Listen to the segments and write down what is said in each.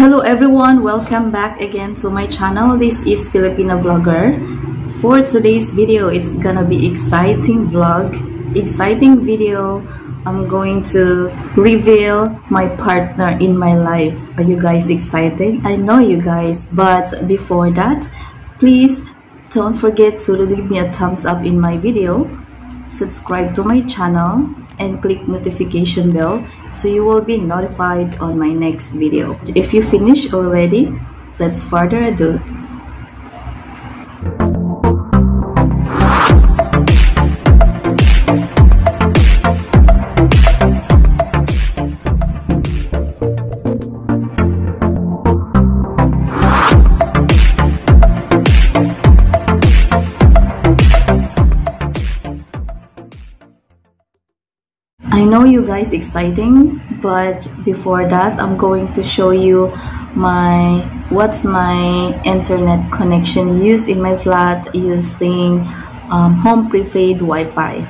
Hello everyone, welcome back again to my channel. This is Filipina Vlogger. For today's video, it's gonna be exciting vlog, exciting video. I'm going to reveal my partner in my life. Are you guys excited? I know you guys, but before that, please don't forget to leave me a thumbs up in my video, subscribe to my channel, and click notification bell so you will be notified on my next video. If you finish already, let's further ado. Guys exciting but before that I'm going to show you my what's my internet connection used in my flat using um, home prepaid Wi-Fi.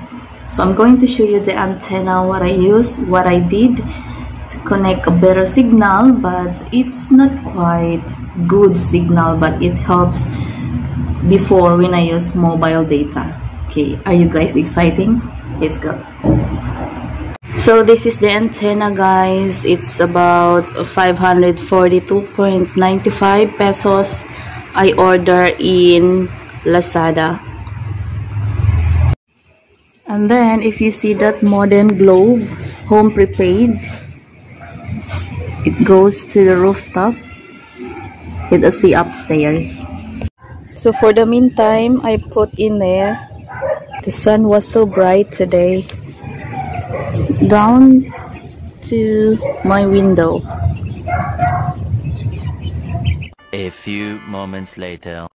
So I'm going to show you the antenna what I use what I did to connect a better signal but it's not quite good signal but it helps before when I use mobile data. Okay are you guys exciting? Let's go so this is the antenna guys. It's about 542.95 pesos i order in lazada. And then if you see that modern globe home prepaid it goes to the rooftop with a sea upstairs. So for the meantime i put in there the sun was so bright today down to my window. A few moments later.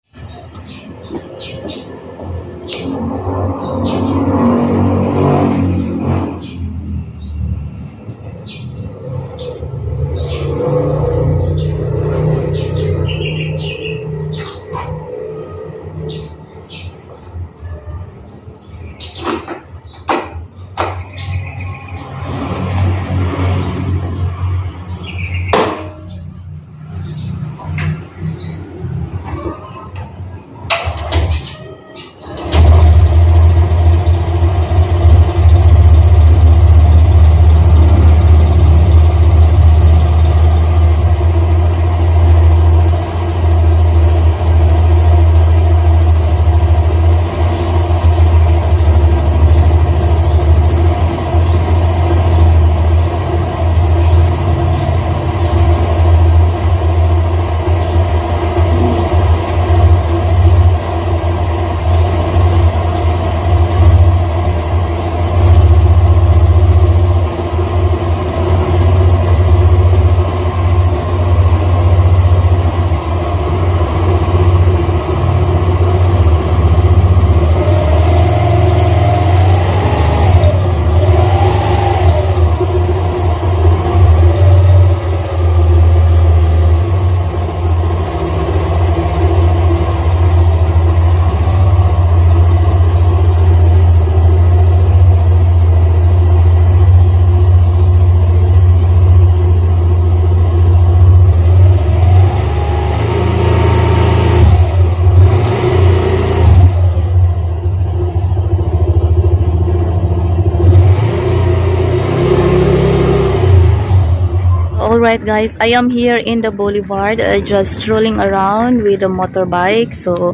Alright guys, I am here in the boulevard uh, just strolling around with a motorbike. So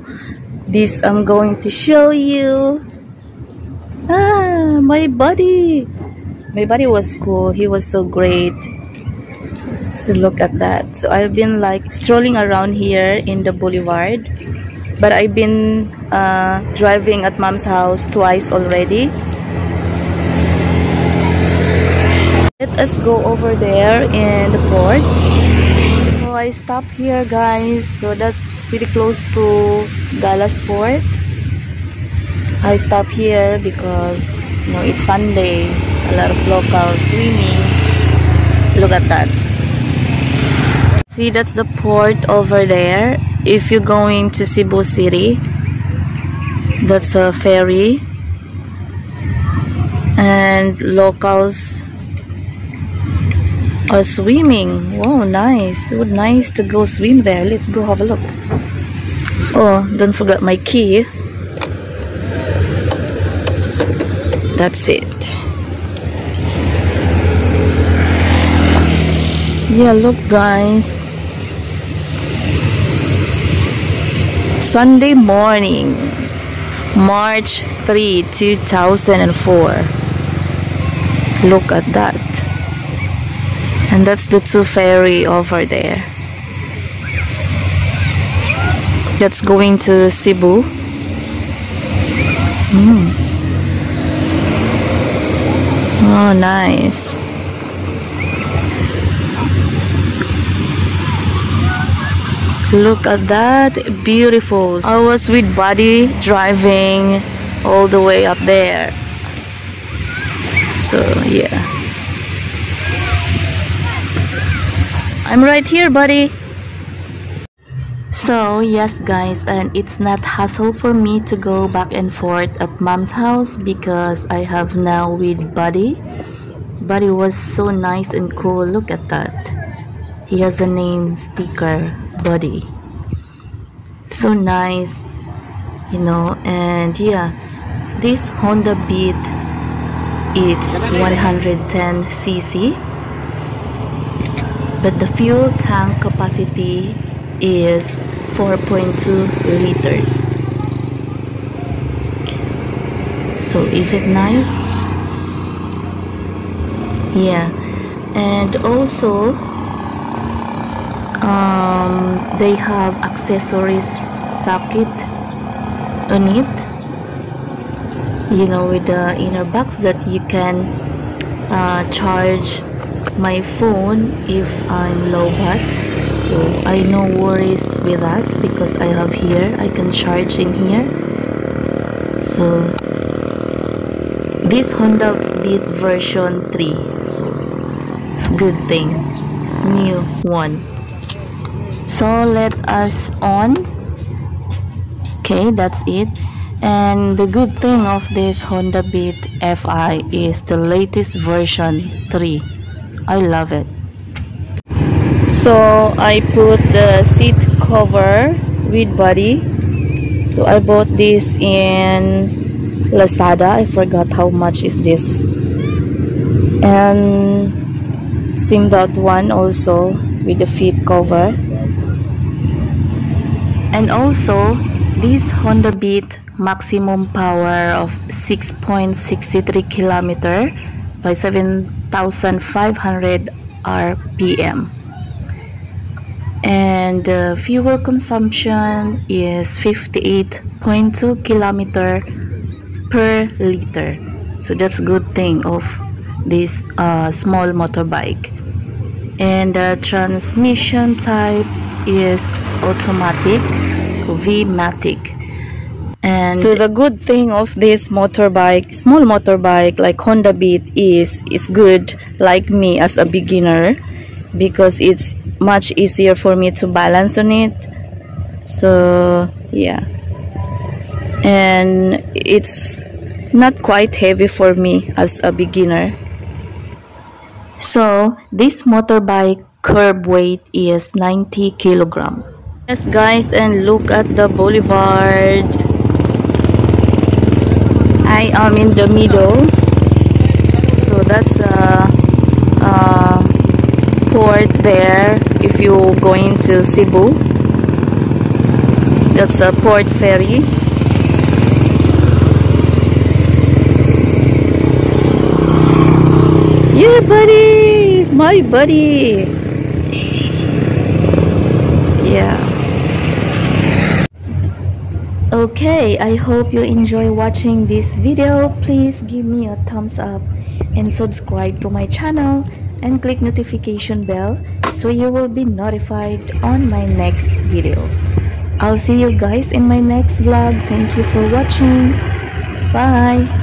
this I'm going to show you. Ah my buddy. My buddy was cool. He was so great. So look at that. So I've been like strolling around here in the boulevard but I've been uh, driving at mom's house twice already let us go over there in the port. So I stop here guys. So that's pretty close to Dallas port. I stop here because you know it's Sunday. A lot of locals swimming. Look at that. See that's the port over there. If you're going to Cebu City that's a ferry. And locals Oh, swimming. Wow, nice. It would nice to go swim there. Let's go have a look. Oh, don't forget my key. That's it. Yeah, look guys. Sunday morning, March 3, 2004. Look at that and that's the two ferry over there. That's going to Cebu. Mm. oh nice. Look at that. Beautiful. I was with buddy driving all the way up there. So yeah I'm right here, buddy. So, yes guys, and it's not hassle for me to go back and forth at mom's house because I have now with Buddy. Buddy was so nice and cool. Look at that. He has a name sticker, Buddy. So nice, you know, and yeah, this Honda Beat it's 110cc but the fuel tank capacity is 4.2 liters. So is it nice? Yeah. And also um, they have accessories socket on it you know with the inner box that you can uh, charge my phone if I'm low bat so I no worries with that because I have here I can charge in here. So this Honda Beat version 3 so it's good thing. It's new one. So let us on. Okay that's it. And the good thing of this Honda Beat FI is the latest version 3 I love it. So I put the seat cover with body. So I bought this in Lazada. I forgot how much is this. And same that one also with the feet cover. And also this Honda Beat maximum power of 6.63 kilometer by 7500 rpm and uh, fuel consumption is 58.2 kilometer per liter. So that's good thing of this uh, small motorbike. And the transmission type is automatic V-matic and so the good thing of this motorbike small motorbike like honda beat is is good like me as a beginner because it's much easier for me to balance on it. So yeah. And it's not quite heavy for me as a beginner. So this motorbike curb weight is 90 kilogram. Yes guys and look at the boulevard I am in the middle. So that's a, a port there if you're going to Cebu. That's a port ferry. Yeah buddy. My buddy. Yeah okay i hope you enjoy watching this video. Please give me a thumbs up and subscribe to my channel and click notification bell so you will be notified on my next video. I'll see you guys in my next vlog. Thank you for watching. Bye